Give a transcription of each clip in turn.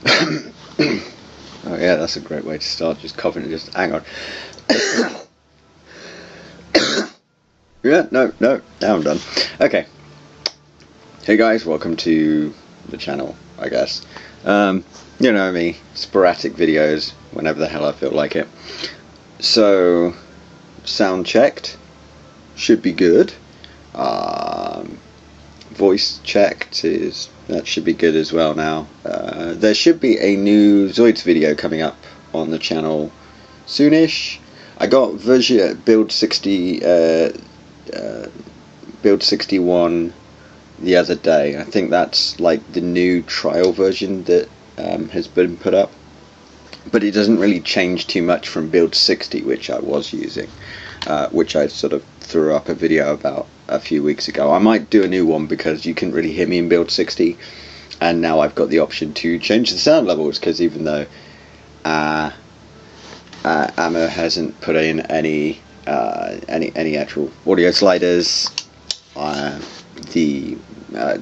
oh yeah, that's a great way to start. Just coughing and just hang on. yeah, no, no, now I'm done. Okay. Hey guys, welcome to the channel. I guess. Um, you know me, sporadic videos whenever the hell I feel like it. So, sound checked, should be good. Um, voice checked is that should be good as well now. Uh, there should be a new Zoids video coming up on the channel soonish. I got version build 60 uh, uh, build 61 the other day. I think that's like the new trial version that um, has been put up. But it doesn't really change too much from build 60, which I was using, uh, which I sort of threw up a video about a few weeks ago. I might do a new one because you couldn't really hear me in build 60, and now I've got the option to change the sound levels because even though uh, uh, Ammo hasn't put in any uh, any any actual audio sliders, uh, the uh,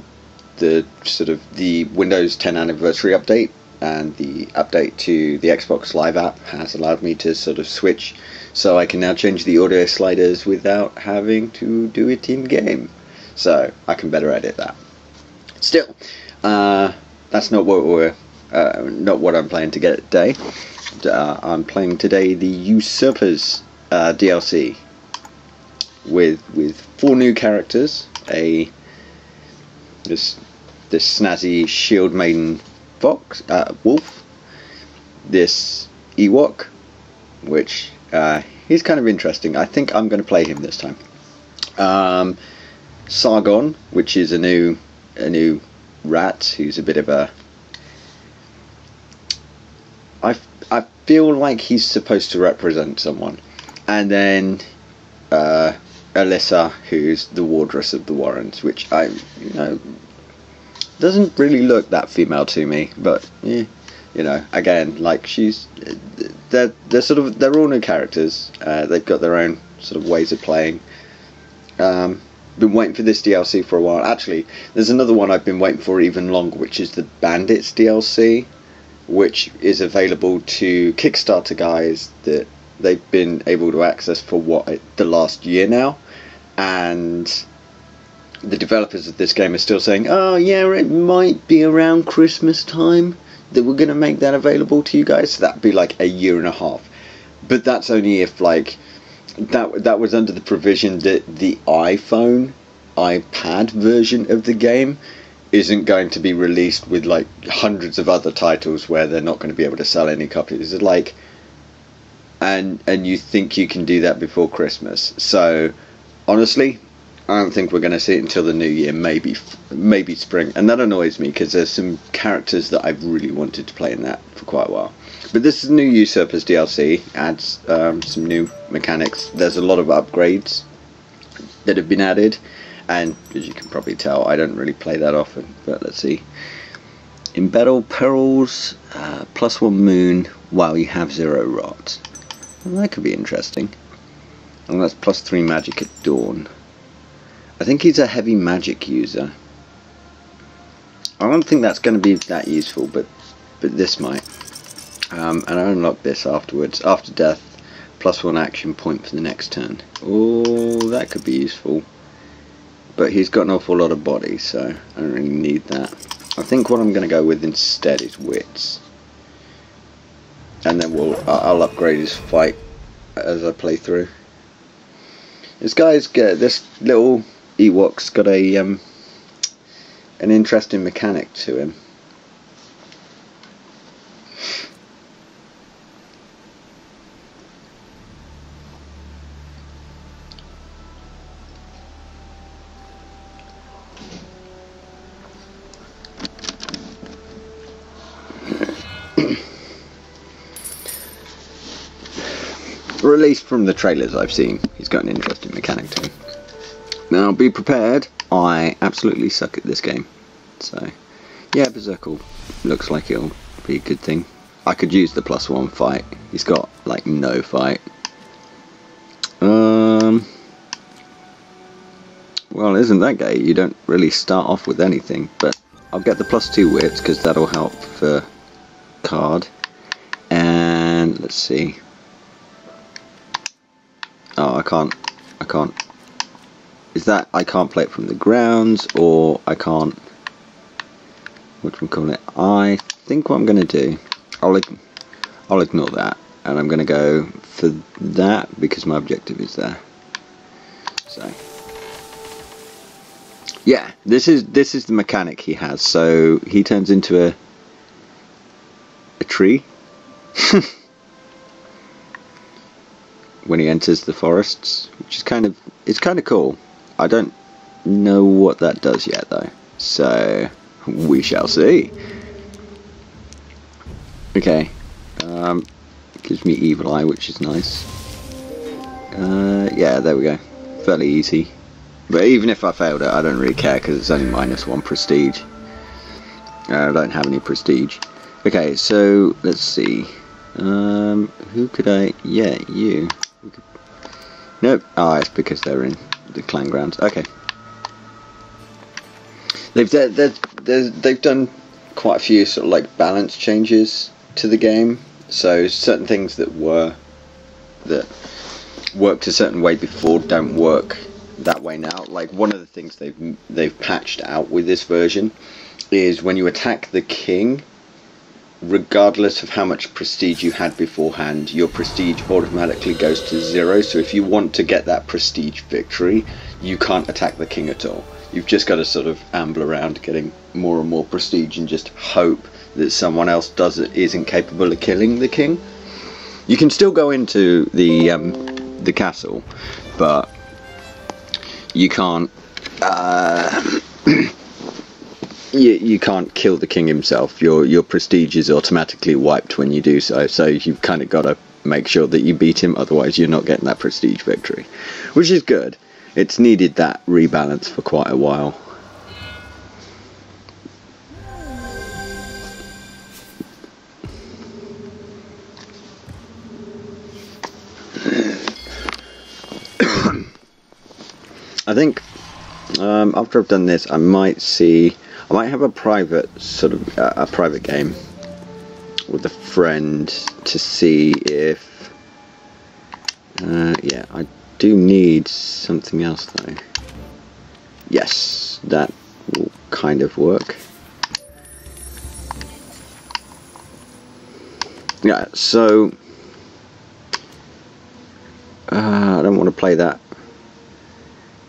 the sort of the Windows 10 anniversary update and the update to the Xbox Live app has allowed me to sort of switch so I can now change the audio sliders without having to do it in game. So I can better edit that. Still uh, that's not what we're uh, not what I'm playing to get today uh, I'm playing today the Usurpers uh, DLC with with four new characters. A this this snazzy shield maiden fox uh, wolf. This Ewok which uh, he's kind of interesting. I think I'm going to play him this time. Um, Sargon which is a new a new rat who's a bit of a I, I feel like he's supposed to represent someone. And then uh, Alyssa, who's the wardress of the Warrens, which I, you know, doesn't really look that female to me, but yeah, you know, again, like she's, they're they're sort of they're all new characters. Uh, they've got their own sort of ways of playing. Um, been waiting for this DLC for a while. Actually, there's another one I've been waiting for even longer, which is the Bandits DLC, which is available to Kickstarter guys that they've been able to access for what the last year now and the developers of this game are still saying, oh yeah, it might be around Christmas time that we're going to make that available to you guys. So that'd be like a year and a half. But that's only if like that that was under the provision that the iPhone, iPad version of the game isn't going to be released with like hundreds of other titles where they're not going to be able to sell any copies. Like and and you think you can do that before Christmas. So honestly, I don't think we're going to see it until the new year, maybe maybe spring, and that annoys me because there's some characters that I've really wanted to play in that for quite a while. But this is new Usurpers DLC, adds um, some new mechanics. There's a lot of upgrades that have been added, and as you can probably tell, I don't really play that often. But let's see. In battle perils, uh, plus one moon while you have zero rot. Well, that could be interesting. And that's plus 3 magic at dawn. I think he's a heavy magic user. I don't think that's going to be that useful, but but this might. Um, and I unlock this afterwards. After death, plus 1 action point for the next turn. Oh, that could be useful. But he's got an awful lot of body, so I don't really need that. I think what I'm going to go with instead is wits. And then we'll I'll upgrade his fight as I play through. This guy's got this little Ewok's got a um, an interesting mechanic to him. released from the trailers I've seen, he's got an interesting mechanic to him. Now, be prepared, I absolutely suck at this game. So, yeah, Berserker looks like it'll be a good thing. I could use the plus one fight. He's got, like, no fight. Um, well, isn't that gay? You don't really start off with anything, but I'll get the plus two wits, because that'll help for card. And let's see. Oh, I can't. I can't. Is that I can't play it from the grounds, or I can't? What we call it? I think what I'm going to do, I'll I'll ignore that, and I'm going to go for that because my objective is there. So yeah, this is this is the mechanic he has. So he turns into a a tree when he enters the forests, which is kind of it's kind of cool. I don't know what that does yet though, so we shall see. Okay, um, gives me evil eye, which is nice. Uh, yeah, there we go. Fairly easy. But even if I failed it, I don't really care because it's only minus one prestige. Uh, I don't have any prestige. Okay, so let's see. Um, who could I? Yeah, you. Nope. Ah, oh, it's because they're in the clan grounds. Okay. They've they're, they're, they've done quite a few sort of like balance changes to the game. So certain things that were that worked a certain way before don't work that way now. Like one of the things they've they've patched out with this version is when you attack the king, regardless of how much prestige you had beforehand, your prestige automatically goes to zero. So if you want to get that prestige victory, you can't attack the king at all. You've just got to sort of amble around getting more and more prestige and just hope that someone else does it isn't capable of killing the king. You can still go into the um, the castle, but you can't uh, you, you can't kill the king himself. Your your prestige is automatically wiped when you do so. So you've kind of got to make sure that you beat him, otherwise you're not getting that prestige victory, which is good. It's needed that rebalance for quite a while. I think um, after I've done this, I might see, I might have a private sort of uh, a private game with a friend to see if, uh, yeah, I do need something else though. Yes, that will kind of work. Yeah, so uh, I don't want to play that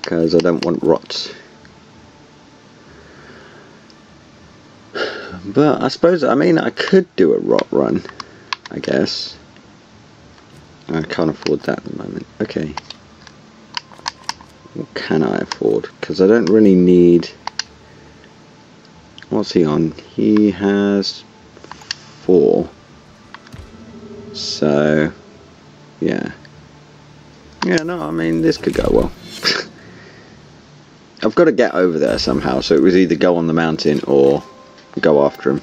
because I don't want rot. But I suppose, I mean, I could do a rot run, I guess. I can't afford that at the moment. Okay. What can I afford? Because I don't really need... What's he on? He has four. So, yeah. Yeah, no, I mean, this could go well. I've got to get over there somehow, so it was either go on the mountain or go after him.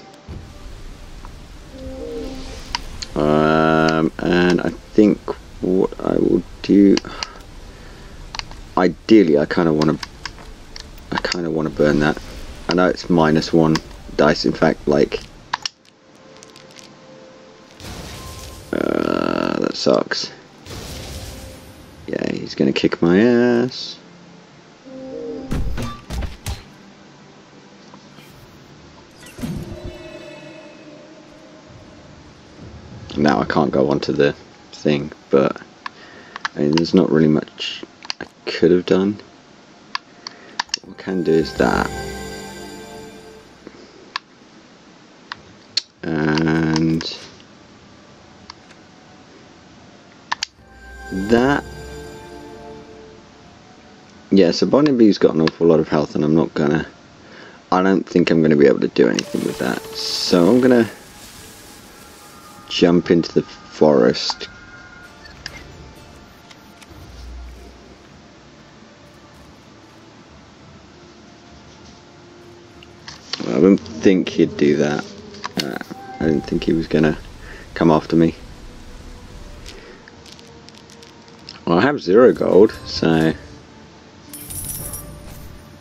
Um, and I think what I will do... Ideally, I kind of want to... I kind of want to burn that. I know it's minus one dice, in fact, like... Uh, that sucks. Yeah, he's going to kick my ass. Now I can't go onto the thing, but I mean, there's not really much I could have done. What I can do is that. And that yeah, so Barnaby's got an awful lot of health and I'm not gonna I don't think I'm gonna be able to do anything with that. So I'm gonna jump into the forest. I don't think he'd do that. Uh, I didn't think he was gonna come after me. Well, I have zero gold, so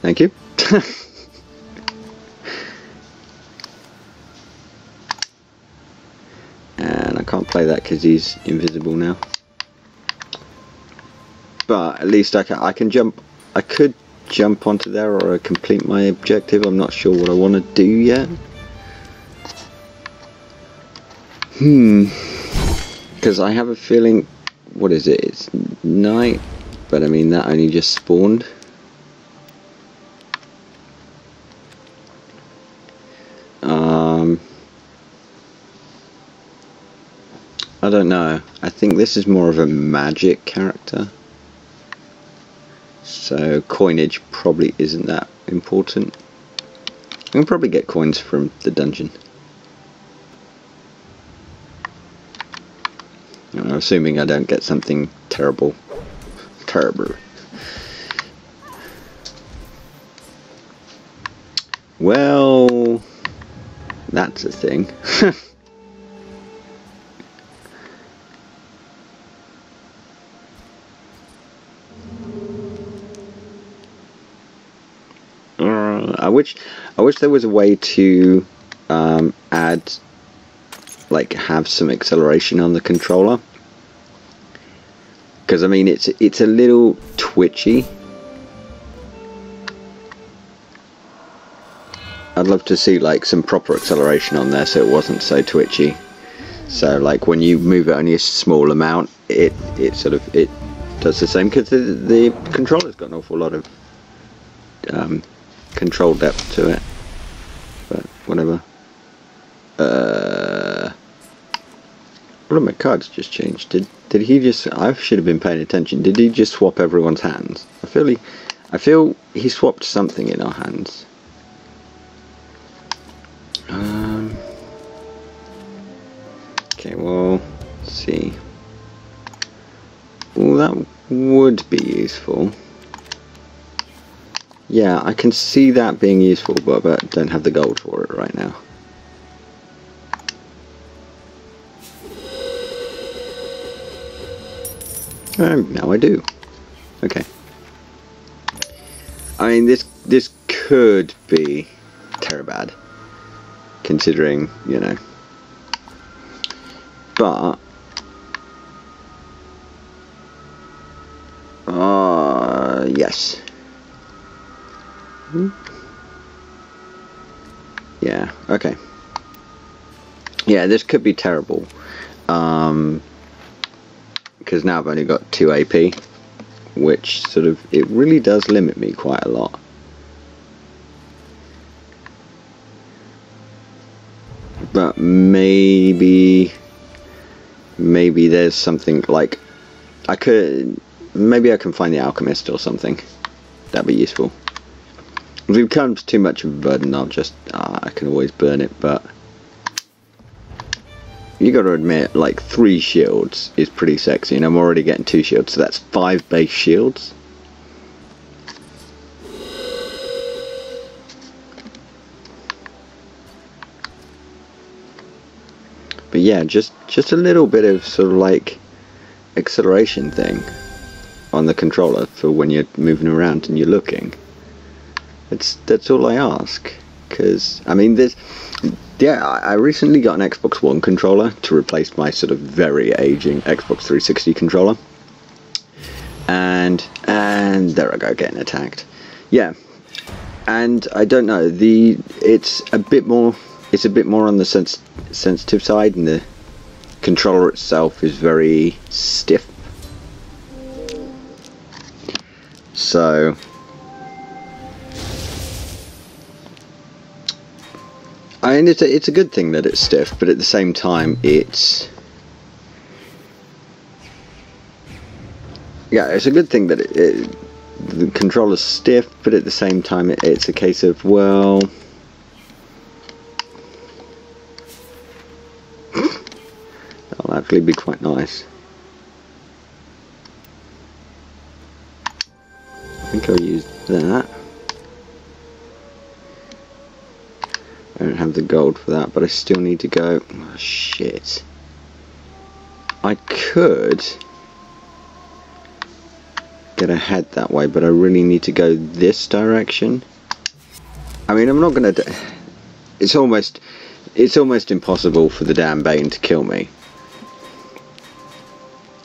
thank you. that because he's invisible now. But at least I can, I can jump, I could jump onto there or complete my objective. I'm not sure what I want to do yet. Hmm. Because I have a feeling, what is it, it's night, but I mean that only just spawned. Um, I. I think this is more of a magic character. So coinage probably isn't that important. I can probably get coins from the dungeon. I'm assuming I don't get something terrible. Terrible. Well, that's a thing. uh, I wish, I wish there was a way to um, add, like, have some acceleration on the controller. Because I mean, it's it's a little twitchy I'd love to see like some proper acceleration on there so it wasn't so twitchy. So like when you move it only a small amount, it it sort of it does the same because the, the controller's got an awful lot of control depth to it. But whatever. Uh, one of my cards just changed. Did did he just? I should have been paying attention. Did he just swap everyone's hands? I feel he, I feel he swapped something in our hands. Yeah, I can see that being useful, but I don't have the gold for it right now. Um, now I do. Okay. I mean, this this could be bad considering, you know. But uh yes. Yeah, okay. Yeah, this could be terrible. Um because now I've only got 2 AP, which sort of, it really does limit me quite a lot. but maybe maybe there's something like I could maybe I can find the alchemist or something that'd be useful if it becomes too much of a burden I'll just uh, I can always burn it but you got to admit like three shields is pretty sexy and I'm already getting two shields so that's five base shields. But yeah just just a little bit of sort of like acceleration thing on the controller for when you're moving around and you're looking it's that's all I ask because I mean there's yeah I recently got an Xbox One controller to replace my sort of very aging Xbox 360 controller. And and there I go getting attacked. Yeah. And I don't know the it's a bit more it's a bit more on the sens sensitive side and the controller itself is very stiff. So I mean it's a, it's a good thing that it's stiff but at the same time it's yeah it's a good thing that it, it the controller's stiff but at the same time it, it's a case of well That'll actually be quite nice. I think I'll use that. Have the gold for that, but I still need to go... Oh, shit. I could get ahead that way, but I really need to go this direction. I mean, I'm not going to... It's almost... It's almost impossible for the damn Bane to kill me.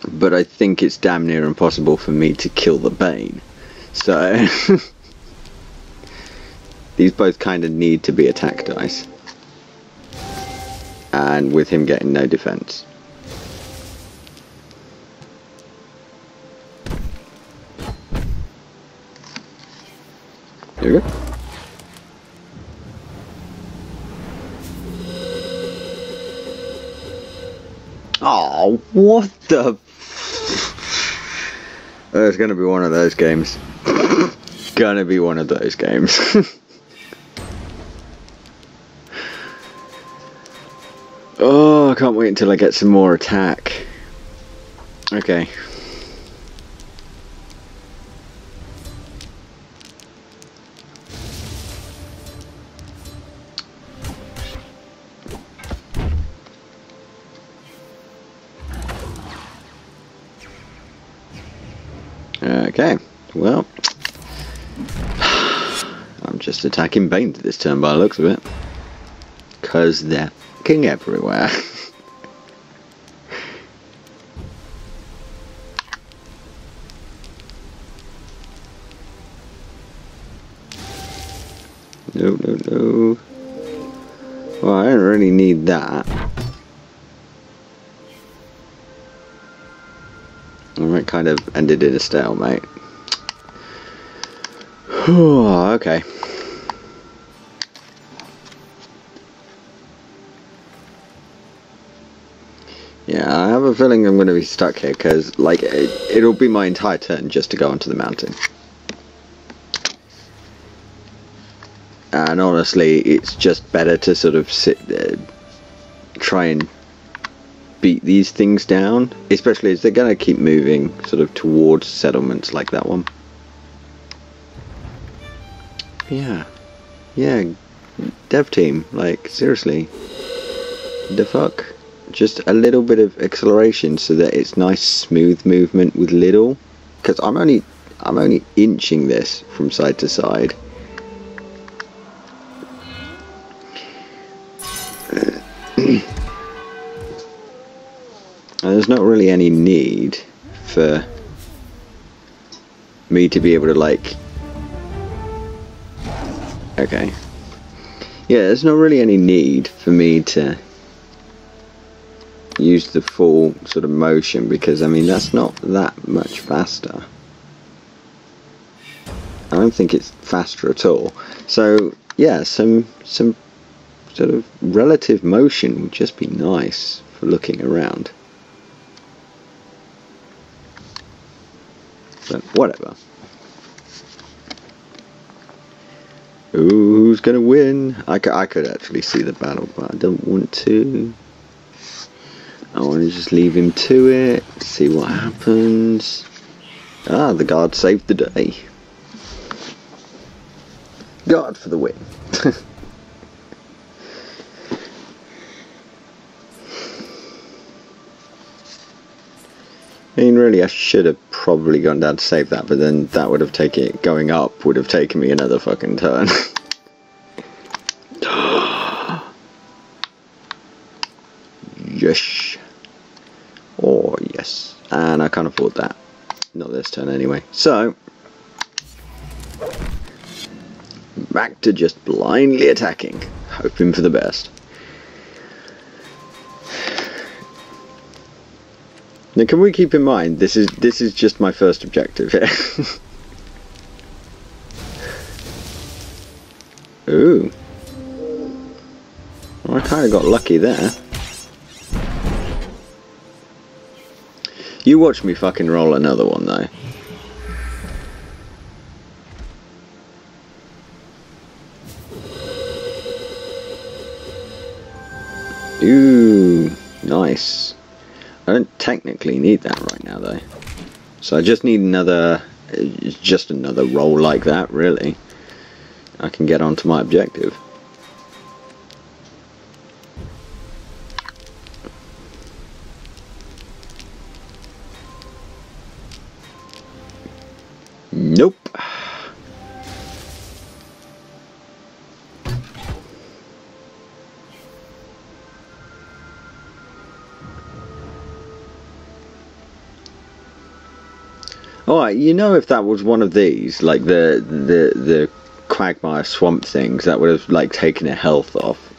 but I think it's damn near impossible for me to kill the Bane. So these both kind of need to be attack dice. And with him getting no defense. There we go. Oh, what the? It's gonna be one of those games. gonna be one of those games. can't wait until I get some more attack. Okay. Okay, well, I'm just attacking Bane this turn by the looks of it. Because they're king everywhere. need that. it kind of ended in a stalemate. okay. Yeah, I have a feeling I'm going to be stuck here because, like, it, it'll be my entire turn just to go onto the mountain. And honestly, it's just better to sort of sit there, try and beat these things down, especially as they're going to keep moving sort of towards settlements like that one. Yeah. Yeah. Dev team, like, seriously. The fuck? Just a little bit of acceleration so that it's nice smooth movement with little. Because I'm only, I'm only inching this from side to side. There's not really any need for me to be able to like okay. Yeah there's not really any need for me to use the full sort of motion because I mean that's not that much faster. I don't think it's faster at all. So yeah some some sort of relative motion would just be nice for looking around But whatever. Ooh, who's gonna win? I I could actually see the battle, but I don't want to. I want to just leave him to it, see what happens. Ah, the guard saved the day. Guard for the win. I mean, really, I should have probably gone down to save that, but then that would have taken it, going up would have taken me another fucking turn. yes. Oh, yes. And I can't afford that. Not this turn anyway. So, back to just blindly attacking, hoping for the best. Now, can we keep in mind this is this is just my first objective here. Ooh. Well, I kind of got lucky there. You watch me fucking roll another one though. Ooh, nice. I don't technically need that right now though. So I just need another, just another roll like that really. I can get onto my objective. Alright, you know if that was one of these, like the the the quagmire swamp things, that would have like taken a health off.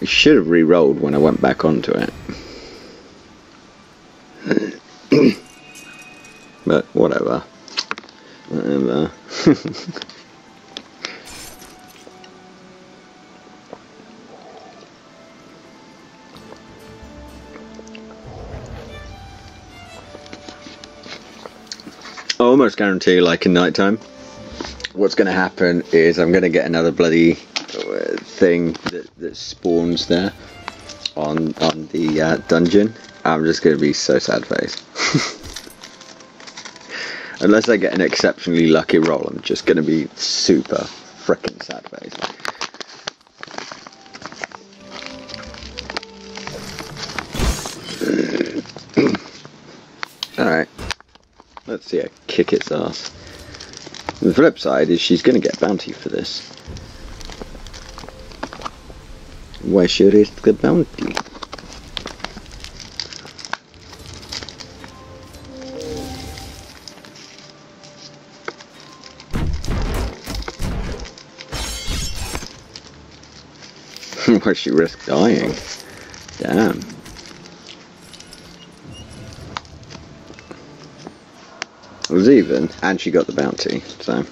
I should have re-rolled when I went back onto it. but whatever. Whatever. almost guarantee, like in nighttime, what's going to happen is I'm going to get another bloody uh, thing that, that spawns there on on the uh, dungeon. I'm just going to be so sad face. Unless I get an exceptionally lucky roll, I'm just going to be super freaking sad face. See her kick its ass. The flip side is she's going to get bounty for this. Why should risk the bounty? Why she risk dying? Damn. Was even, and she got the bounty, so.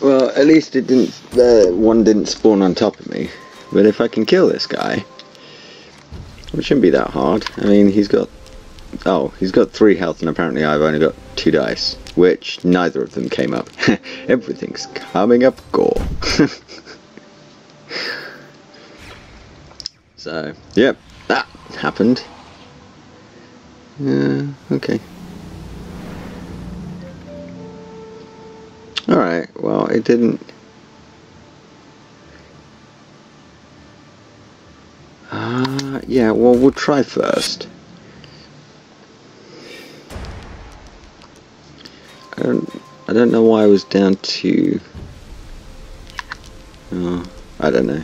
Well, at least it didn't, uh, one didn't spawn on top of me. But if I can kill this guy, it shouldn't be that hard. I mean, he's got, oh, he's got three health and apparently I've only got two dice. Which, neither of them came up. Everything's coming up gore. so, yep, that happened. Yeah, okay. Alright, well, it didn't... Ah, uh, yeah, well, we'll try first. I don't, I don't know why I was down to... Oh, I don't know.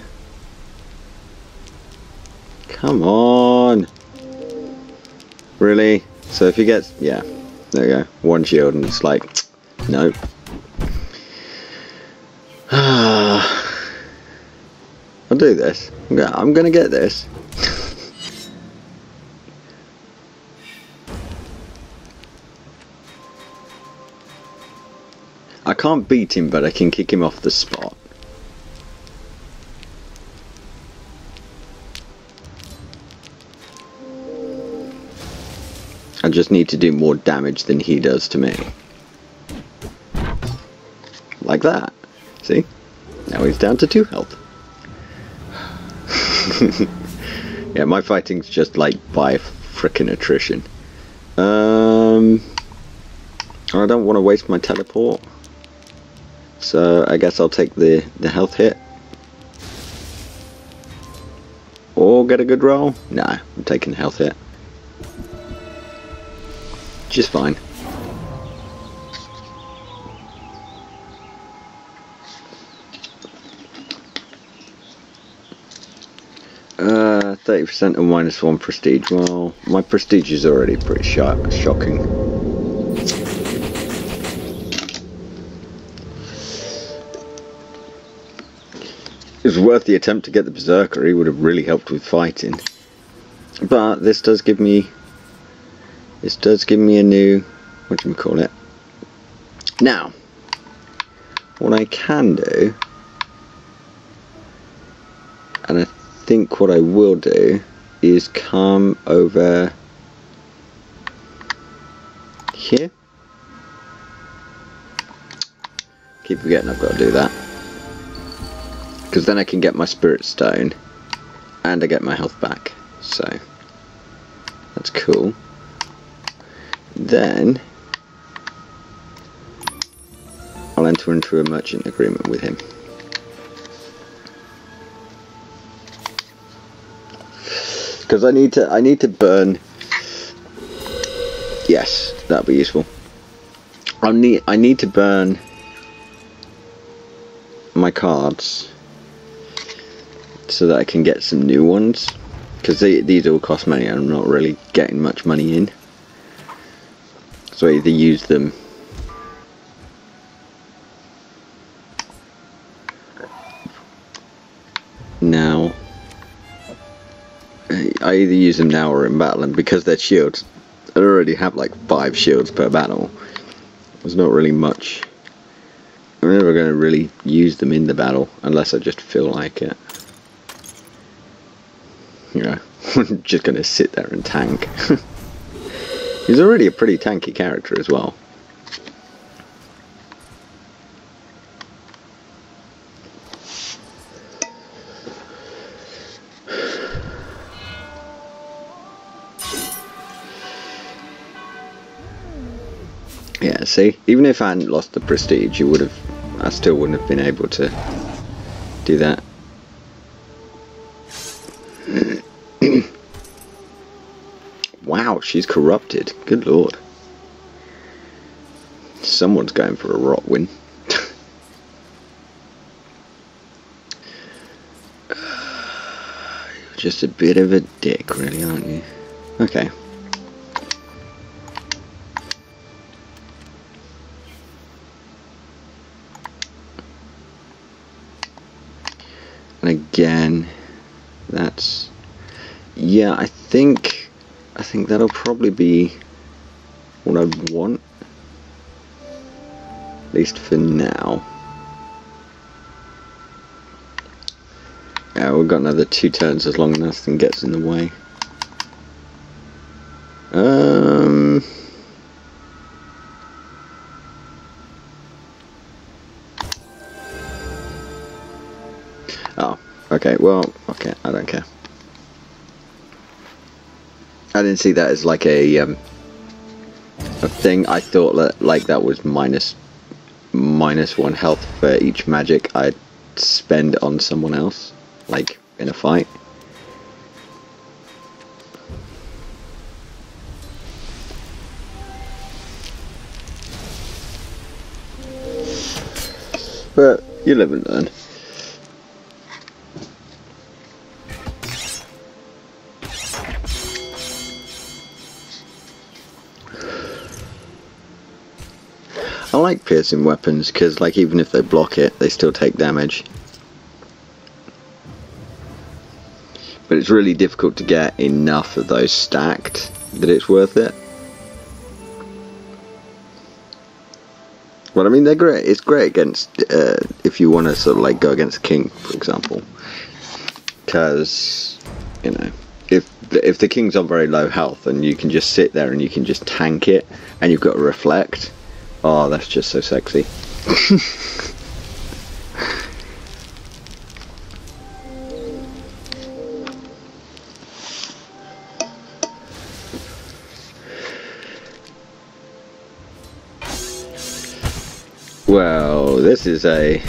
Come on! Really? So if he gets... Yeah, there you go. One shield and it's like... Nope. I'll do this. I'm gonna get this. Can't beat him, but I can kick him off the spot. I just need to do more damage than he does to me. Like that. See? Now he's down to two health. yeah, my fighting's just like by frickin' attrition. Um, I don't want to waste my teleport. So I guess I'll take the, the health hit. Or get a good roll. Nah, I'm taking the health hit. Just fine. Uh, 30% and minus 1 prestige. Well, my prestige is already pretty shock shocking. Was worth the attempt to get the Berserker, he would have really helped with fighting. But this does give me this does give me a new what do you call it? Now what I can do and I think what I will do is come over here keep forgetting I've got to do that because then I can get my spirit stone and I get my health back so that's cool. Then I'll enter into a merchant agreement with him. Because I need to I need to burn. Yes that'll be useful. I need I need to burn my cards so that I can get some new ones. Because these all cost money and I'm not really getting much money in. So I either use them. Now I either use them now or in battle and because they're shields I already have like five shields per battle. There's not really much. I'm never going to really use them in the battle unless I just feel like it you know just going to sit there and tank. He's already a pretty tanky character as well. Yeah, see, even if I hadn't lost the prestige, you would have, I still wouldn't have been able to do that. She's corrupted. Good lord. Someone's going for a rot win. just a bit of a dick, really, aren't you? Okay. And again, that's yeah. I think think that'll probably be what I'd want, at least for now. Yeah, we've got another two turns as long as nothing gets in the way. Um. Oh, okay, well, okay, I don't care. I didn't see that as like a, um, a thing. I thought that like that was minus minus one health for each magic I'd spend on someone else, like in a fight. But you live and learn. Piercing weapons because like even if they block it they still take damage. But it's really difficult to get enough of those stacked that it's worth it. Well I mean they're great. It's great against uh, if you want to sort of like go against king for example. Because you know if if the king's on very low health and you can just sit there and you can just tank it and you've got to reflect Oh, that's just so sexy. well, this is a...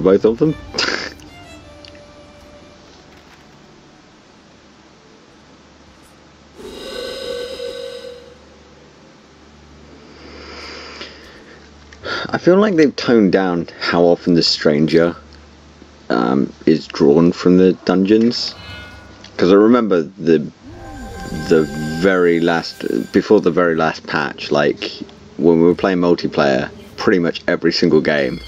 for both of them. I feel like they've toned down how often the stranger um, is drawn from the dungeons. Because I remember the the very last before the very last patch, like when we were playing multiplayer, pretty much every single game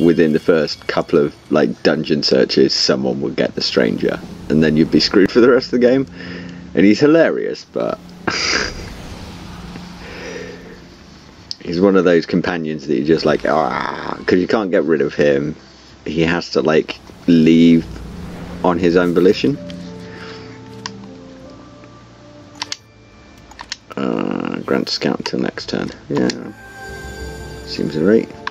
within the first couple of like dungeon searches someone would get the stranger and then you'd be screwed for the rest of the game. And he's hilarious but he's one of those companions that you're just like ah because you can't get rid of him. He has to like leave on his own volition. Uh, grant scout until next turn. Yeah. Seems alright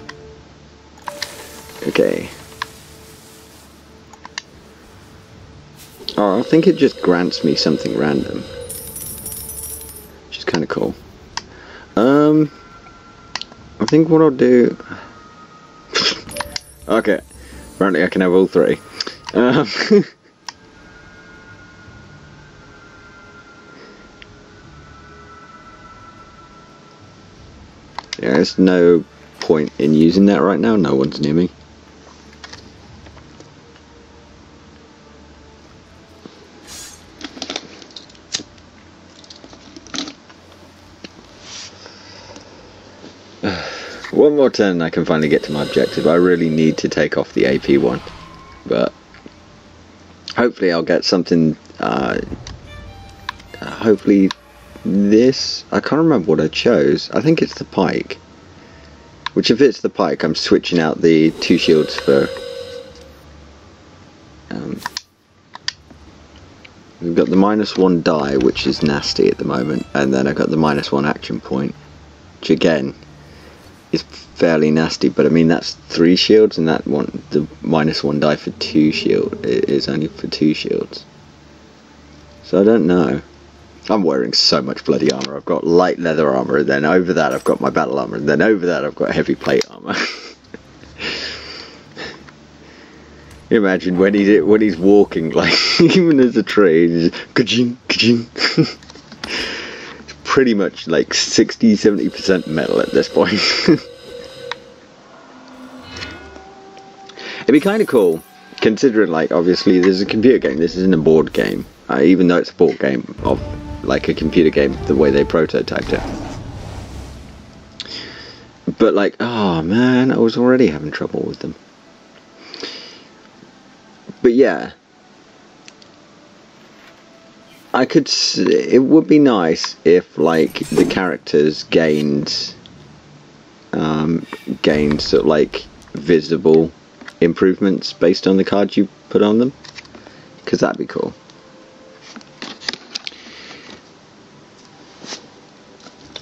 Okay. Oh, I think it just grants me something random. Which is kind of cool. Um, I think what I'll do... okay, apparently I can have all three. Um, there's no point in using that right now. No one's near me. One more turn and I can finally get to my objective. I really need to take off the AP one. But hopefully I'll get something, uh, hopefully this, I can't remember what I chose. I think it's the pike. Which if it's the pike, I'm switching out the two shields for... Um, we've got the minus one die, which is nasty at the moment, and then I've got the minus one action point, which again is fairly nasty. But I mean, that's three shields, and that one, the minus one die for two shield is only for two shields. So I don't know. I'm wearing so much bloody armor. I've got light leather armor, and then over that I've got my battle armor, and then over that I've got heavy plate armor. Imagine when he's when he's walking, like even as a tree, he's ka-ching, ka-ching. pretty much like 60 70 percent metal at this point. It'd be kind of cool, considering like obviously this is a computer game. This isn't a board game, uh, even though it's a board game of like a computer game, the way they prototyped it. But like, oh man, I was already having trouble with them. But yeah, I could. It would be nice if like the characters gained, um, gained sort of like visible improvements based on the cards you put on them, because that'd be cool.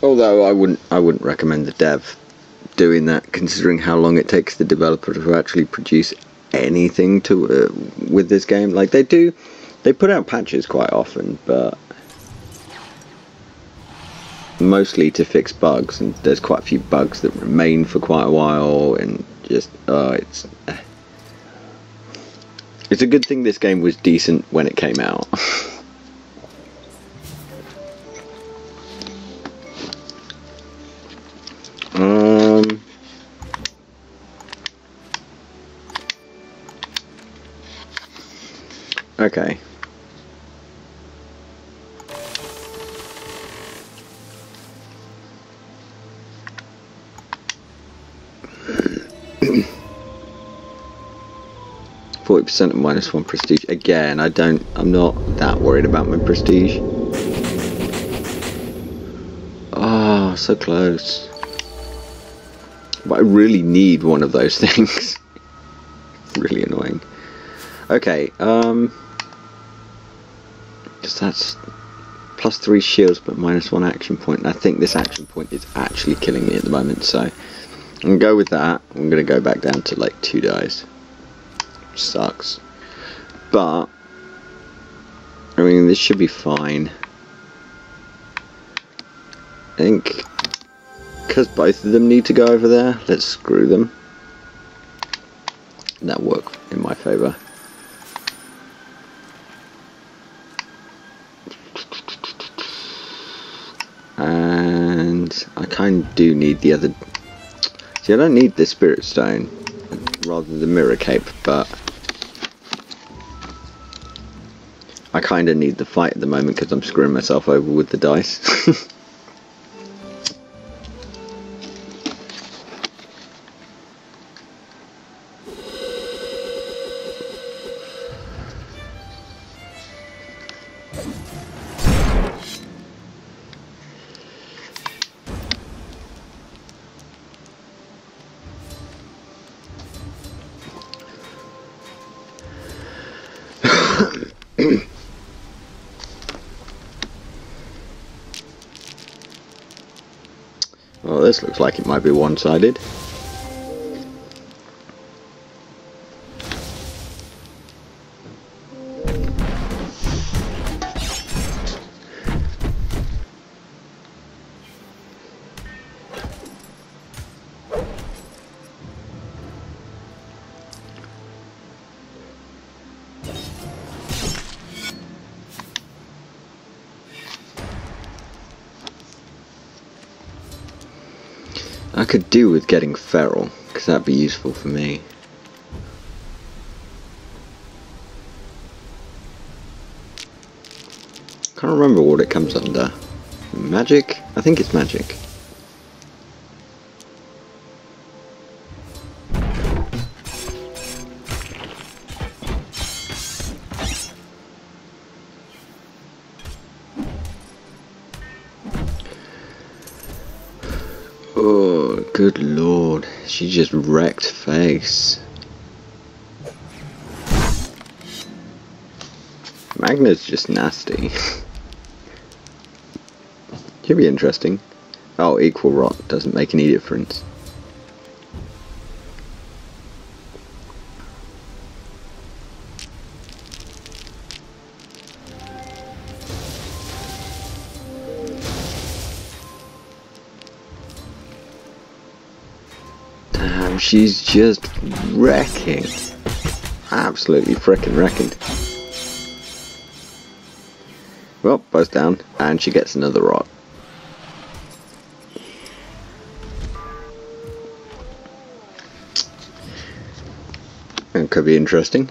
Although I wouldn't, I wouldn't recommend the dev doing that, considering how long it takes the developer to actually produce anything to uh, with this game. Like they do, they put out patches quite often, but mostly to fix bugs. And there's quite a few bugs that remain for quite a while, and just oh, it's it's a good thing this game was decent when it came out. Um, okay. Forty percent of minus one prestige. Again, I don't. I'm not that worried about my prestige. Ah, oh, so close. But I really need one of those things. really annoying. Okay, um... Because that's plus three shields but minus one action point. And I think this action point is actually killing me at the moment, so... To go with that. I'm going to go back down to like two dice. Sucks. But... I mean, this should be fine. I think because both of them need to go over there, let's screw them. That work in my favour. And I kind of do need the other... See, I don't need the Spirit Stone, rather the Mirror Cape, but... I kind of need the fight at the moment because I'm screwing myself over with the dice. looks like it might be one-sided. Could do with getting feral, because that'd be useful for me. Can't remember what it comes under. Magic? I think it's magic. Just wrecked face. Magna's just nasty. Could be interesting. Oh, equal rot doesn't make any difference. She's just wrecking. Absolutely freaking wrecking. Well, both down, and she gets another rot. That could be interesting.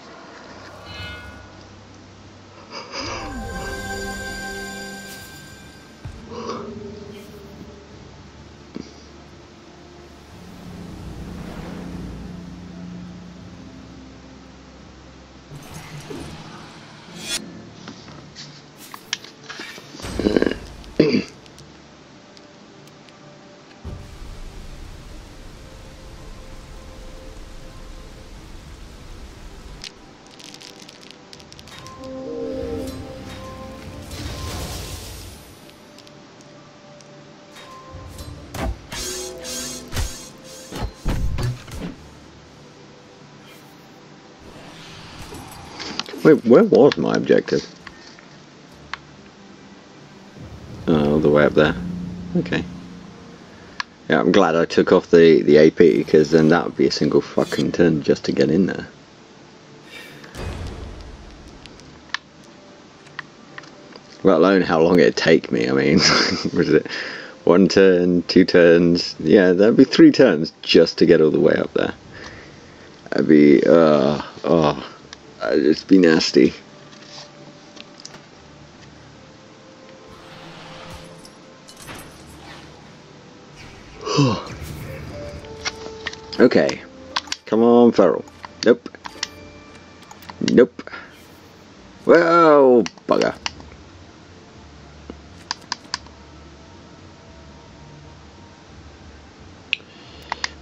Wait, where was my objective? Oh, all the way up there. Okay. Yeah, I'm glad I took off the, the AP, because then that would be a single fucking turn just to get in there. Let alone how long it'd take me, I mean, was it one turn, two turns? Yeah, that'd be three turns just to get all the way up there. That'd be, uh, oh. That'd just be nasty. okay. Come on, Feral. Nope. Nope. Well, bugger.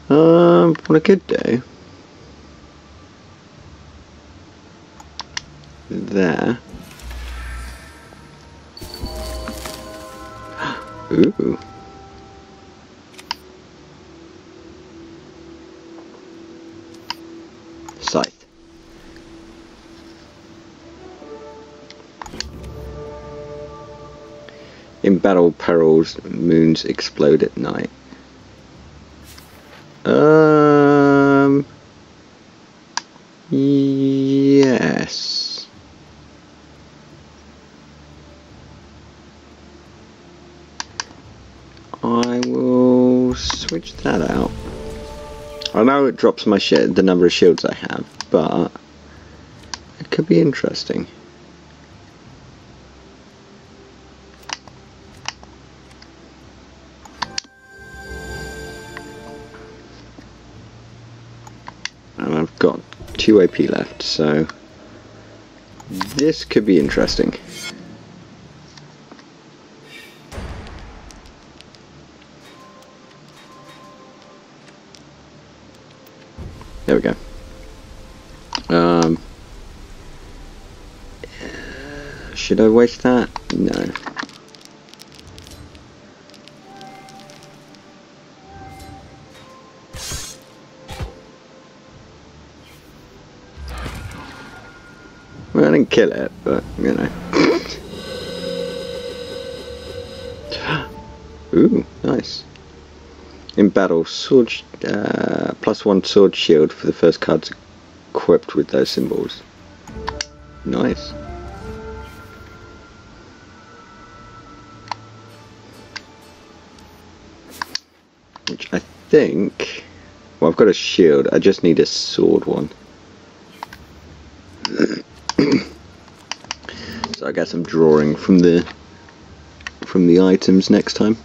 Um, what a good do there. Ooh. Scythe. In battle perils, moons explode at night. Um. Yes. I will switch that out. I know it drops my the number of shields I have, but it could be interesting. And I've got 2 AP left, so this could be interesting. There we go. Um, should I waste that? No. Well, I didn't kill it, but, you know. Ooh, nice. In battle, sword uh, plus one sword shield for the first cards equipped with those symbols. Nice. which I think. Well, I've got a shield. I just need a sword one. so I guess I'm drawing from the from the items next time.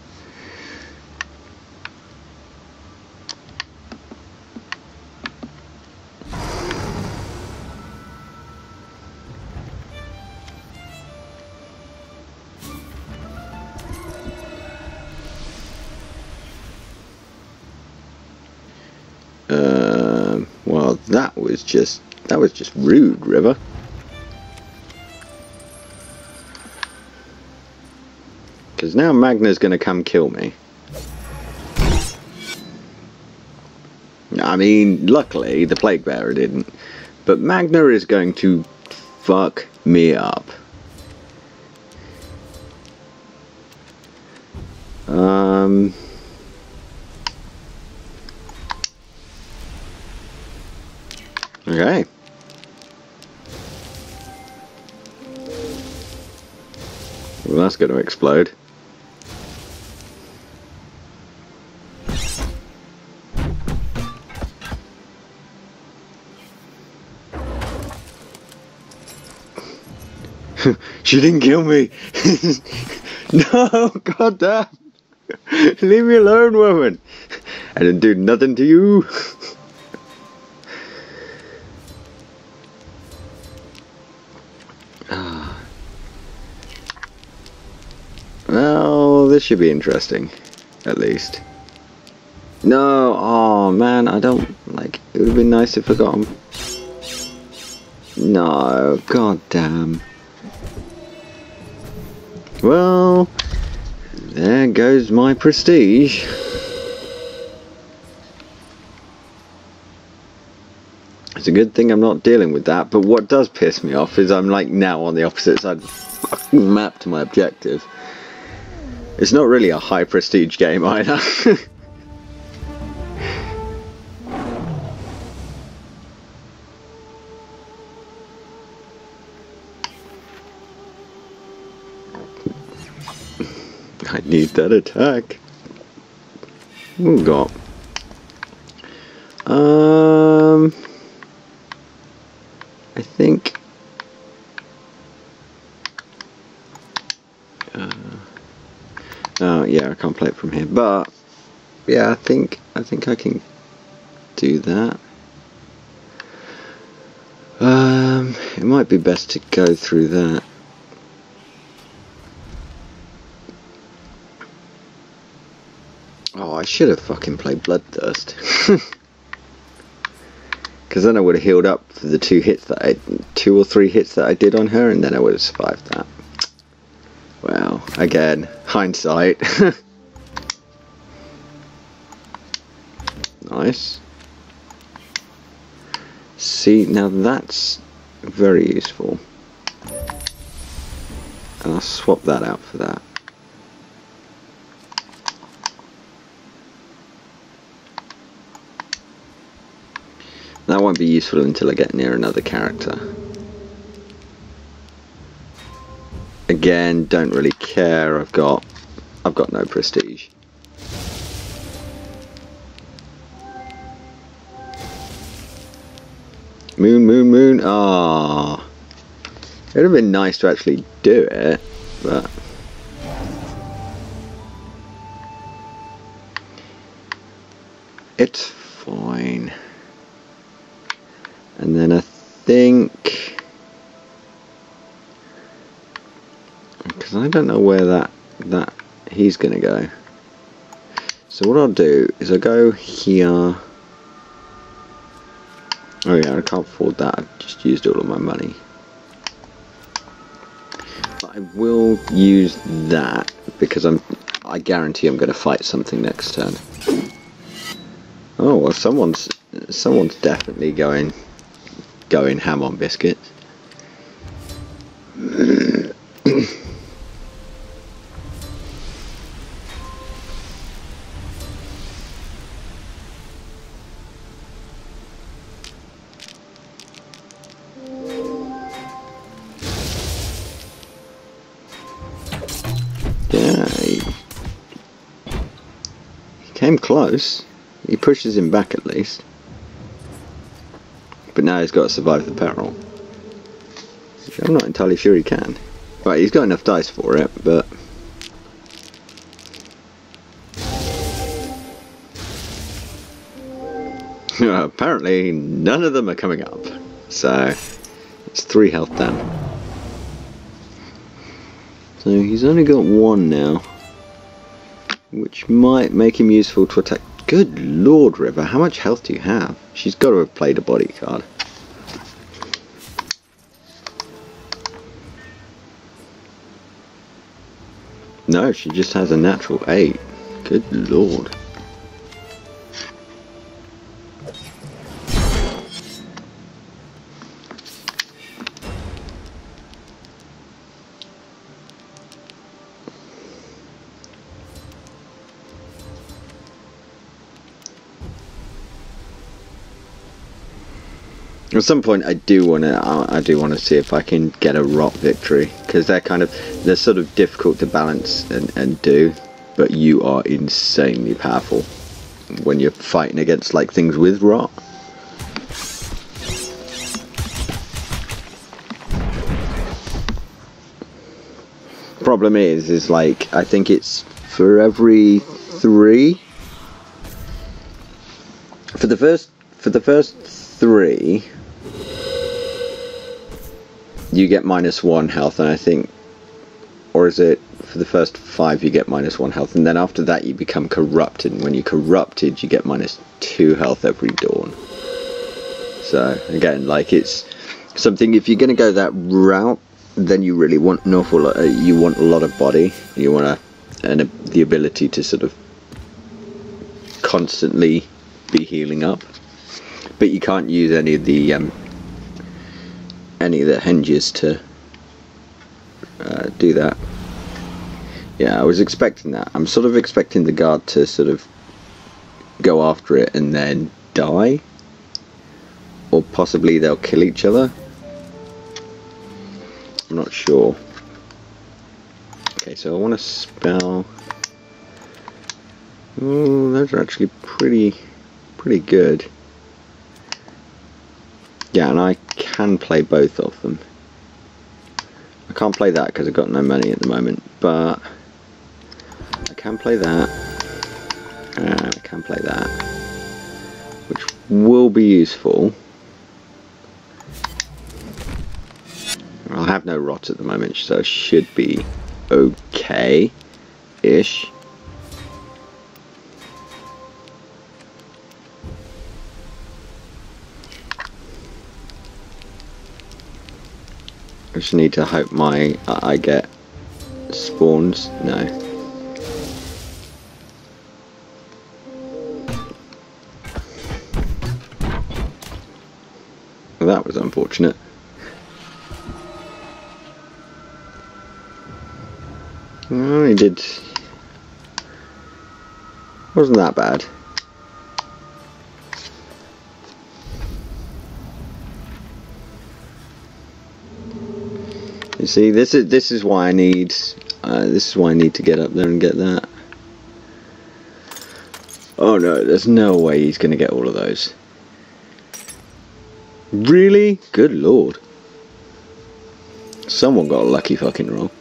Just that was just rude, River. Because now Magna's going to come kill me. I mean, luckily the Plague Bearer didn't. But Magna is going to fuck me up. Going to explode. she didn't kill me. no, goddamn. Leave me alone, woman. I didn't do nothing to you. should be interesting, at least. No, oh man, I don't, like, it would have been nice if I got him. No, god damn. Well, there goes my prestige. It's a good thing I'm not dealing with that, but what does piss me off is I'm like now on the opposite side of the map to my objective. It's not really a high prestige game either. I need that attack. We got? Um, I think. Uh, oh yeah, I can't play it from here, but yeah, I think I think I can do that. Um, it might be best to go through that. Oh, I should have fucking played Bloodthirst. Because then I would have healed up for the two hits that I, two or three hits that I did on her, and then I would have survived that. Well, again, hindsight. See, now that's very useful. And I'll swap that out for that. That won't be useful until I get near another character. Again, don't really care. I've got I've got no prestige. Ah. It would have been nice to actually do it, but it's fine. And then I think because I don't know where that that he's gonna go. So what I'll do is I'll go here. Oh yeah, I can't afford that. I've just used all of my money. But I will use that because I'm. I guarantee I'm going to fight something next turn. Oh well, someone's someone's definitely going going ham on biscuits. close. He pushes him back at least. But now he's got to survive the peril. Which I'm not entirely sure he can. Right, he's got enough dice for it, but... Apparently none of them are coming up. So, it's three health down. So he's only got one now. Which might make him useful to attack. Good lord, River, how much health do you have? She's got to have played a body card. No, she just has a natural 8. Good lord. At some point, I do want to. I do want to see if I can get a rot victory because they're kind of they're sort of difficult to balance and, and do, but you are insanely powerful when you're fighting against like things with rot. Problem is, is like I think it's for every three. For the first, for the first three, you get minus one health, and I think, or is it for the first five you get minus one health, and then after that you become corrupted, and when you're corrupted you get minus two health every dawn. So again, like it's something if you're going to go that route, then you really want an awful lot. Uh, you want a lot of body. You want a and a, the ability to sort of constantly be healing up, but you can't use any of the um, any of the hinges to uh, do that. Yeah, I was expecting that. I'm sort of expecting the guard to sort of go after it and then die. Or possibly they'll kill each other. I'm not sure. Okay, so I want to spell... Oh, those are actually pretty, pretty good. Yeah, and I can play both of them. I can't play that because I've got no money at the moment, but I can play that. And I can play that. Which will be useful. I'll have no rot at the moment, so should be okay-ish. I just need to hope my uh, I get spawns. No. That was unfortunate. He did. Wasn't that bad. You see, this is this is why I need uh, this is why I need to get up there and get that. Oh no, there's no way he's to get all of those. Really? Good lord. Someone got a lucky fucking roll.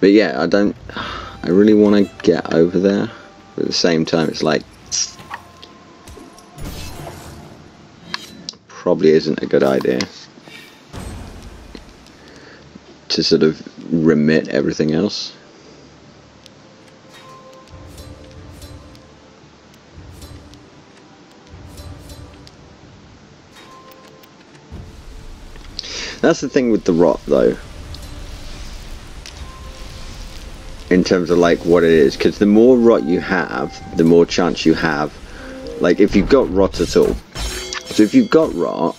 But yeah, I don't... I really want to get over there. But at the same time, it's like... Probably isn't a good idea. To sort of remit everything else. That's the thing with the rot though. In terms of like what it is, because the more rot you have, the more chance you have. Like if you've got rot at all. So if you've got rot,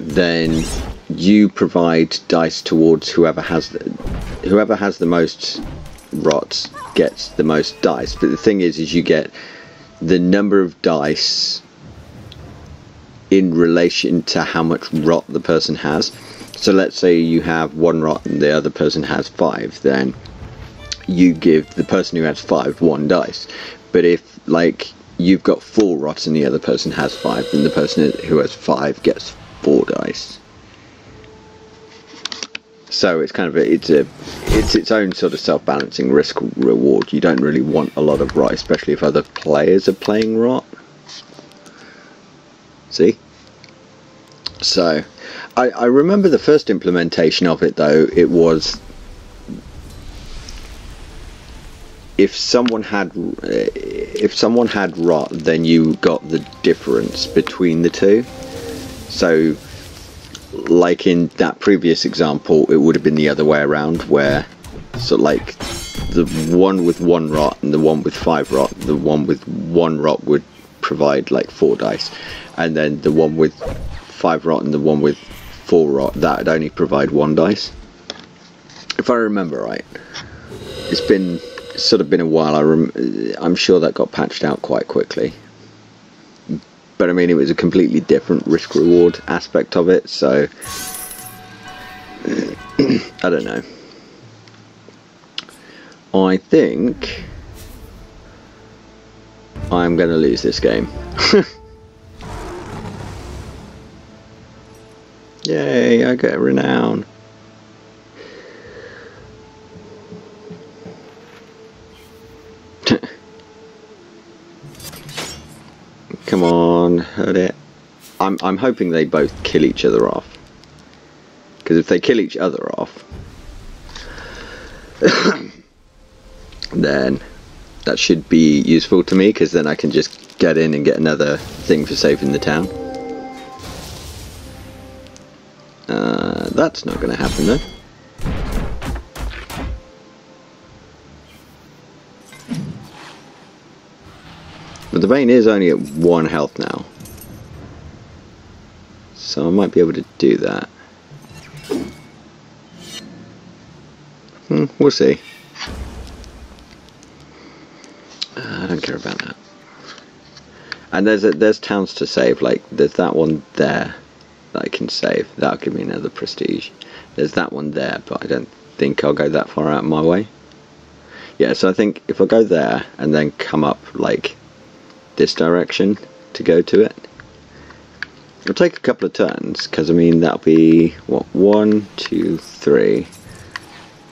then you provide dice towards whoever has the whoever has the most rots gets the most dice. But the thing is, is you get the number of dice in relation to how much rot the person has. So let's say you have one rot and the other person has five, then you give the person who has five one dice. But if like you've got four rot and the other person has five, then the person who has five gets four dice. So it's kind of a, it's a it's its own sort of self-balancing risk reward. You don't really want a lot of rot, especially if other players are playing rot. See? So, I, I remember the first implementation of it though. It was if someone had eh, if someone had rot, then you got the difference between the two. So, like in that previous example, it would have been the other way around, where so like the one with one rot and the one with five rot, the one with one rot would provide like four dice, and then the one with five rot and the one with four rot that would only provide one dice. If I remember right, it's been sort of been a while. I rem- I'm sure that got patched out quite quickly. But I mean, it was a completely different risk reward aspect of it, so I don't know. I think I'm to lose this game. Yay, I get renown. Come on, hurt it. I'm I'm hoping they both kill each other off. Because if they kill each other off, then that should be useful to me because then I can just get in and get another thing for saving the town. Uh, that's not going to happen though. But the Bane is only at one health now. So I might be able to do that. Hmm, we'll see. Uh, I don't care about that. And there's a, there's towns to save. Like there's that one there that I can save. That'll give me another prestige. There's that one there, but I don't think I'll go that far out of my way. Yeah, so I think if I go there and then come up like this direction to go to it. It'll take a couple of turns, because I mean that'll be, what, one, two, three,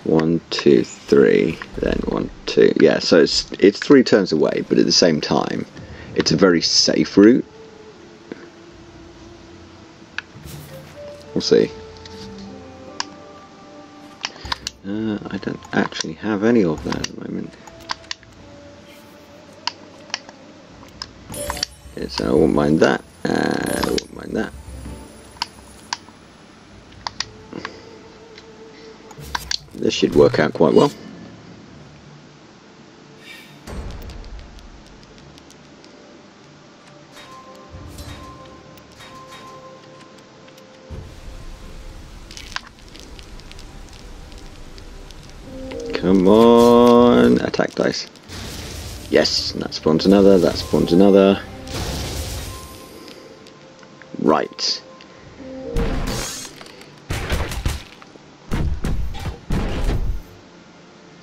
one, two, three, then one, two, yeah, so it's, it's three turns away, but at the same time, it's a very safe route. We'll see. Uh, I don't actually have any of that at the moment. So I won't mind that, and I won't mind that. This should work out quite well. Come on, attack dice. Yes, that spawns another, that spawns another. Right.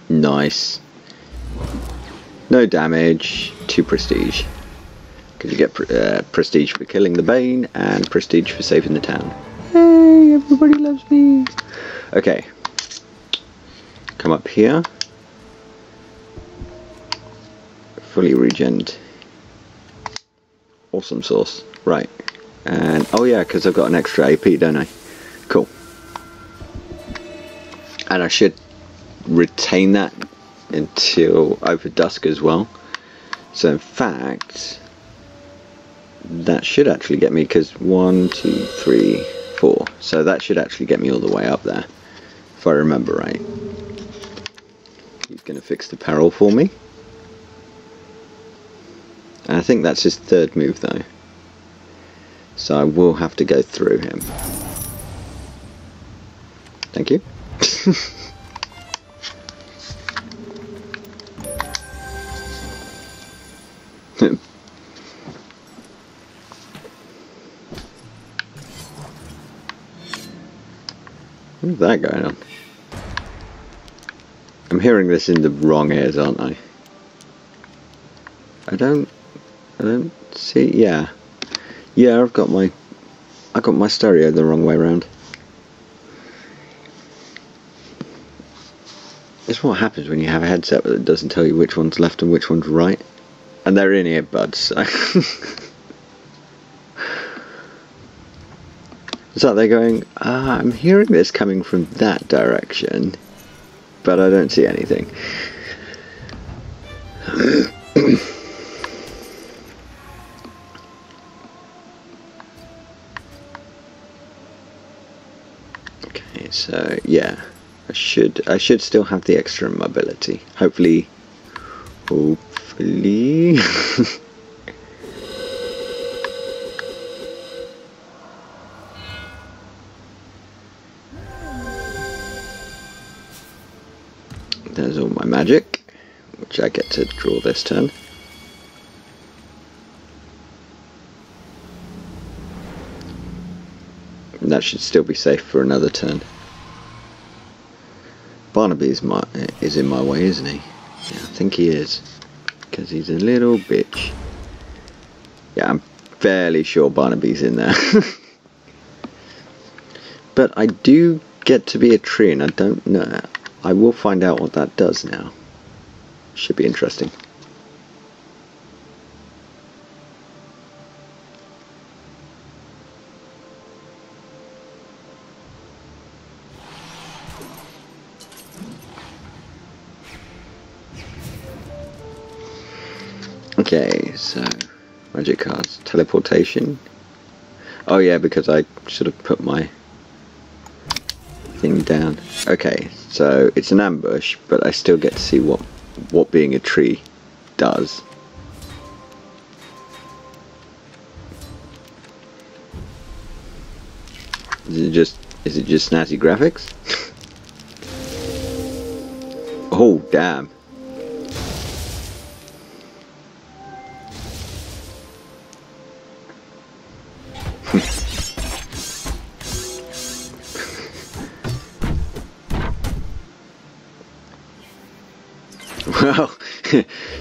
Nice. No damage, 2 prestige. Because you get pre uh, prestige for killing the Bane and prestige for saving the town. Hey, everybody loves me. Okay. Come up here. Fully regened. Awesome sauce. Right. And, oh yeah, because I've got an extra AP, don't I? Cool. And I should retain that until over dusk as well. So in fact, that should actually get me, because one, two, three, four. So that should actually get me all the way up there, if I remember right. He's going to fix the peril for me. And I think that's his third move though. So I will have to go through him. Thank you. What's that going on? I'm hearing this in the wrong ears, aren't I? I don't I don't see yeah. Yeah, I've got my I got my stereo the wrong way around. It's what happens when you have a headset that doesn't tell you which one's left and which one's right. And they're in earbuds, so So they're going, ah, I'm hearing this coming from that direction, but I don't see anything. yeah, I should I should still have the extra mobility. Hopefully, hopefully. There's all my magic, which I get to draw this turn. that should still be safe for another turn. Barnaby is, my, is in my way, isn't he? Yeah, I think he is. Because he's a little bitch. Yeah, I'm fairly sure Barnaby's in there. but I do get to be a tree and I don't know. I will find out what that does now. Should be interesting. Okay, so magic cards, teleportation. Oh yeah, because I should have put my thing down. Okay, so it's an ambush, but I still get to see what what being a tree does. Is it just is it just snazzy graphics? oh damn.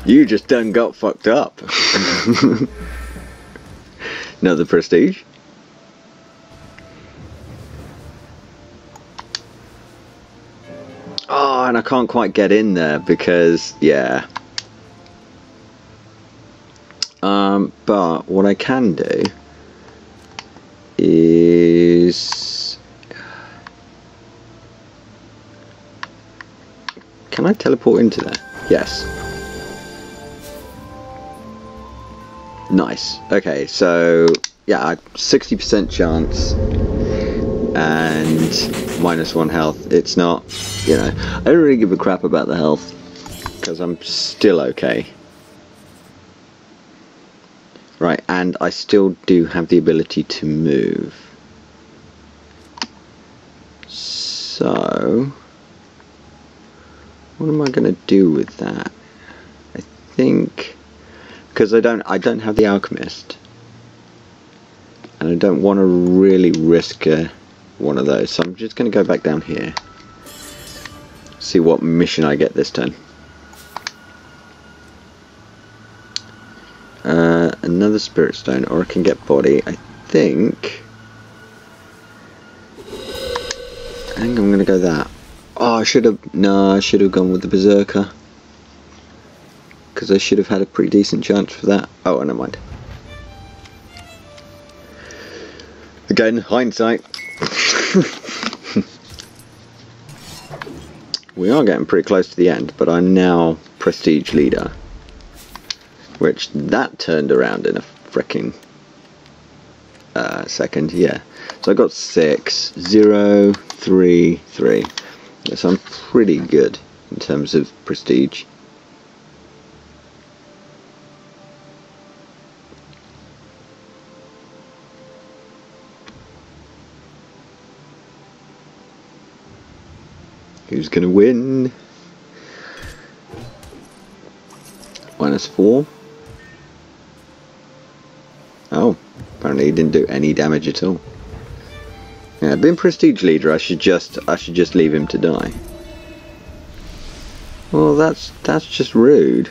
You just done got fucked up. Another prestige. Oh, and I can't quite get in there because, yeah. Um, but what I can do is... Can I teleport into there? Yes. Nice. Okay, so yeah, 60% chance and minus one health. It's not, you know, I don't really give a crap about the health because I'm still okay. Right, and I still do have the ability to move. So, what am I going to do with that? Because I don't I don't have the alchemist, and I don't want to really risk uh, one of those. So I'm just going to go back down here, see what mission I get this turn. Uh, another spirit stone, or I can get body. I think. I think I'm going to go that. Oh, I should have. No, I should have gone with the Berserker. Because I should have had a pretty decent chance for that. Oh, never mind. Again, hindsight. we are getting pretty close to the end, but I'm now prestige leader. Which, that turned around in a freaking uh, second, yeah. So I got six, zero, three, three. So I'm pretty good in terms of prestige. Who's gonna win? Minus four. Oh, apparently he didn't do any damage at all. Yeah, being prestige leader, I should just I should just leave him to die. Well, that's that's just rude.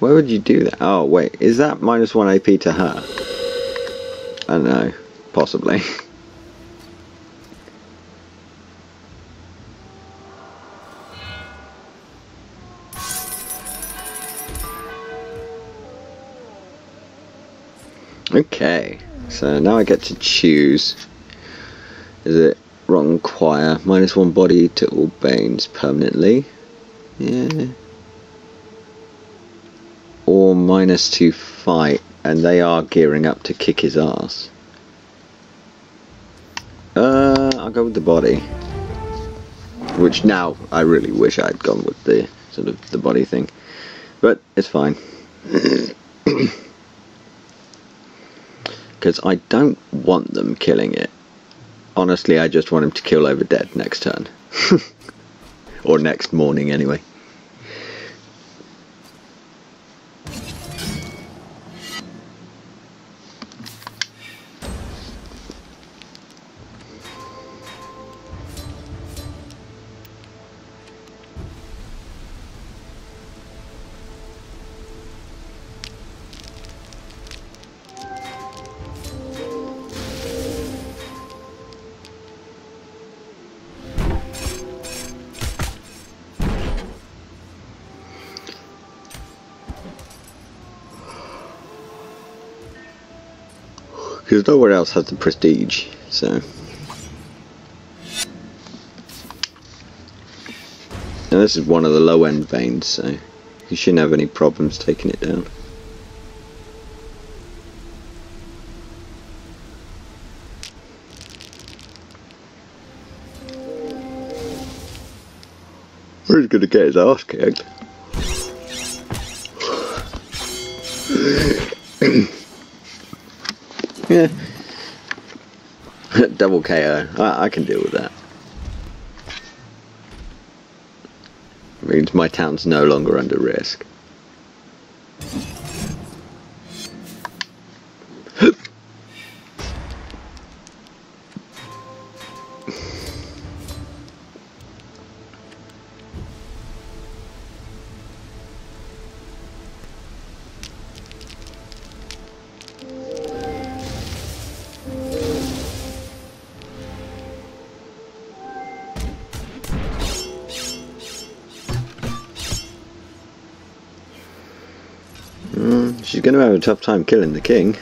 Why would you do that? Oh, wait. Is that minus 1 AP to her? I don't know. Possibly. okay. So now I get to choose. Is it wrong Choir? Minus 1 body to all Banes permanently. Yeah or minus two fight, and they are gearing up to kick his ass. Uh, I'll go with the body. Which now I really wish I'd gone with the sort of the body thing, but it's fine. Because I don't want them killing it. Honestly, I just want him to kill over dead next turn. or next morning, anyway. Nowhere else has the prestige, so. Now this is one of the low end Banes, so you shouldn't have any problems taking it down. He's gonna get his ass kicked. Yeah. Double KO. I, I can deal with that. means my town's no longer under risk. Going to have a tough time killing the king.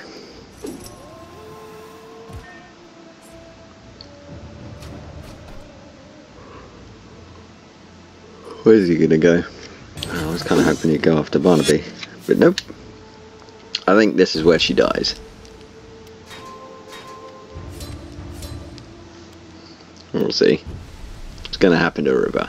Where's he going to go? Oh, I was kind of hoping he'd go after Barnaby. But nope. I think this is where she dies. We'll see. What's going to happen to River.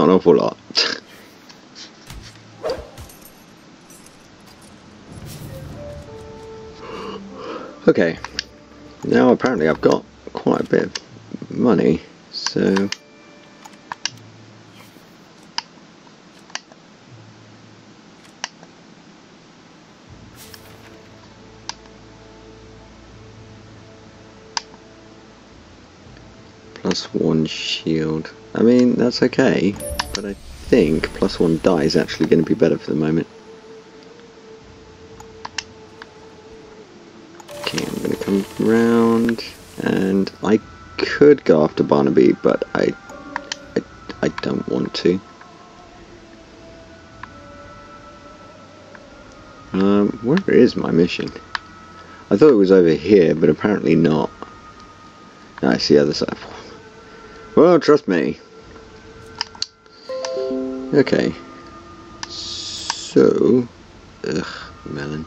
Not an awful lot. okay, now apparently I've got quite a bit of money, so... Plus one shield. I mean, that's okay, but I think plus one die is actually going to be better for the moment. Okay, I'm going to come round, and I could go after Barnaby, but I, I, I don't want to. Um, where is my mission? I thought it was over here, but apparently not. No, I see the other side. Well, trust me. Okay. So, ugh, melon.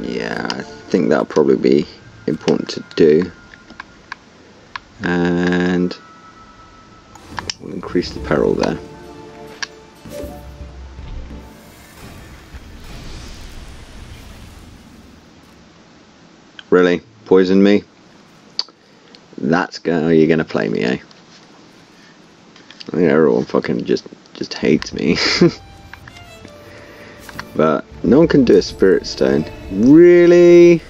Yeah, I think that'll probably be important to do. And we'll increase the peril there. Really? Poison me? That's how you're going to play me, eh? Everyone fucking just just hates me. but no one can do a spirit stone. Really?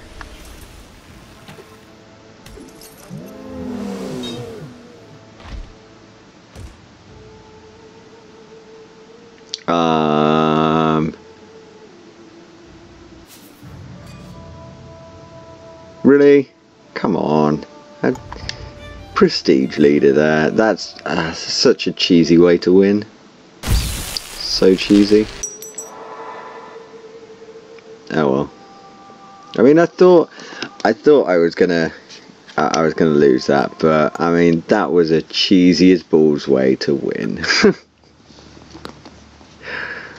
Prestige leader there. That's uh, such a cheesy way to win. So cheesy. Oh well. I mean, I thought, I thought I was gonna, I was gonna lose that, but I mean, that was a cheesy as balls way to win.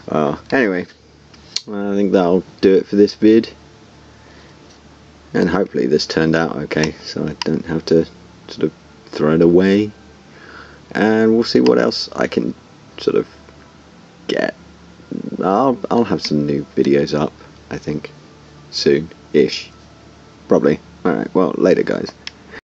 well, anyway, I think that'll do it for this vid and hopefully this turned out okay so I don't have to sort of throw it away. And we'll see what else I can sort of get. I'll, I'll have some new videos up I think soon ish probably. Alright well later guys